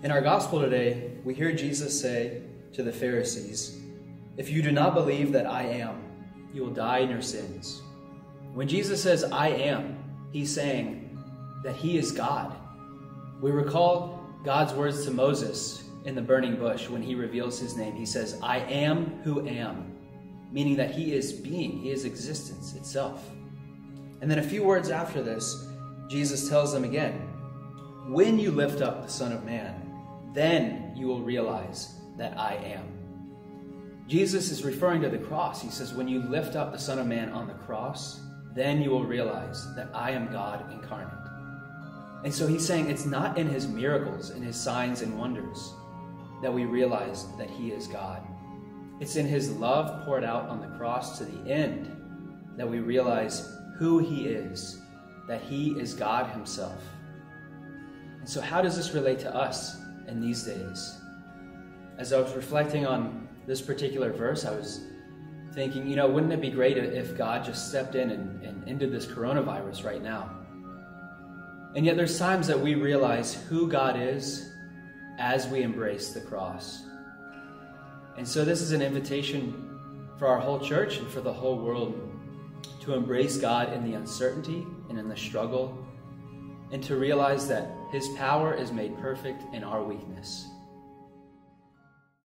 In our gospel today, we hear Jesus say to the Pharisees, If you do not believe that I am, you will die in your sins. When Jesus says, I am, he's saying that he is God. We recall God's words to Moses in the burning bush when he reveals his name. He says, I am who am, meaning that he is being, he is existence itself. And then a few words after this, Jesus tells them again, When you lift up the Son of Man, then you will realize that I am. Jesus is referring to the cross. He says, When you lift up the Son of Man on the cross, then you will realize that I am God incarnate. And so he's saying it's not in his miracles, in his signs and wonders, that we realize that he is God. It's in his love poured out on the cross to the end that we realize who he is, that he is God himself. And so, how does this relate to us in these days? As I was reflecting on this particular verse, I was thinking, you know, wouldn't it be great if God just stepped in and, and ended this coronavirus right now? And yet, there's times that we realize who God is as we embrace the cross. And so, this is an invitation for our whole church and for the whole world to embrace God in the uncertainty and in the struggle, and to realize that His power is made perfect in our weakness.